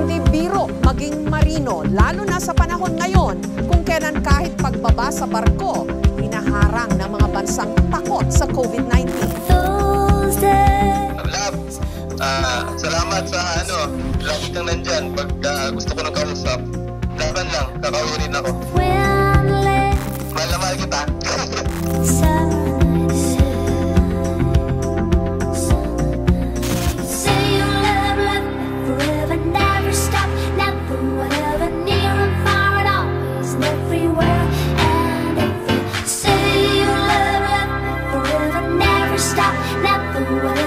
Hindi biro maging marino, lalo na sa panahon ngayon kung kailan kahit pagbaba sa barko, hinaharang ng mga bansang takot sa COVID-19. Love, ah, salamat sa ano, lagi kang nandyan. Pag ah, gusto ko ng kausap, laban lang, kakawirin ako. Mahal stop, not the.